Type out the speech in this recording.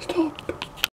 Stop.